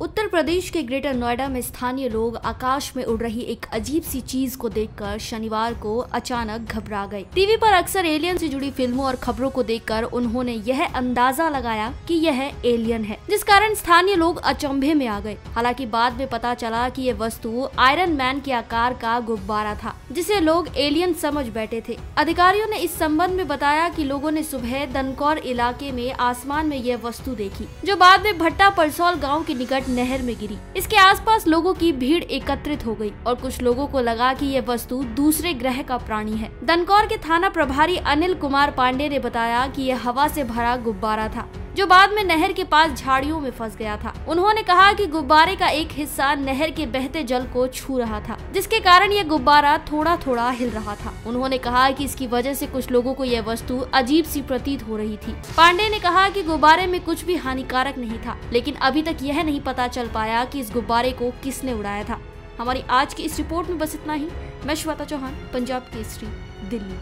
उत्तर प्रदेश के ग्रेटर नोएडा में स्थानीय लोग आकाश में उड़ रही एक अजीब सी चीज़ को देखकर शनिवार को अचानक घबरा गए। टीवी पर अक्सर एलियन से जुड़ी फ़िल्मों और खबरों को देखकर उन्होंने यह अंदाज़ा लगाया कि यह एलियन है, जिस कारण स्थानीय लोग अचंभे में आ गए। हालाँकि बाद में पता चला कि यह वस्तु आयरन मैन के आकार का गुब्बारा था, जिसे लोग एलियन समझ बैठे थे। अधिकारियों ने इस संबंध में बताया कि लोगों ने सुबह दनकौर इलाके में आसमान में यह वस्तु देखी, जो बाद में भट्टा परसौल गाँव के निकट नहर में गिरी। इसके आसपास लोगों की भीड़ एकत्रित हो गई और कुछ लोगों को लगा कि यह वस्तु दूसरे ग्रह का प्राणी है। दनकौर के थाना प्रभारी अनिल कुमार पांडे ने बताया कि यह हवा से भरा गुब्बारा था। जो बाद में नहर के पास झाड़ियों में फंस गया था। उन्होंने कहा कि गुब्बारे का एक हिस्सा नहर के बहते जल को छू रहा था, जिसके कारण यह गुब्बारा थोड़ा थोड़ा हिल रहा था। उन्होंने कहा कि इसकी वजह से कुछ लोगों को यह वस्तु अजीब सी प्रतीत हो रही थी। पांडे ने कहा कि गुब्बारे में कुछ भी हानिकारक नहीं था, लेकिन अभी तक यह नहीं पता चल पाया कि इस गुब्बारे को किसने उड़ाया था। हमारी आज की इस रिपोर्ट में बस इतना ही। मैं श्वेता चौहान, पंजाब केसरी, दिल्ली।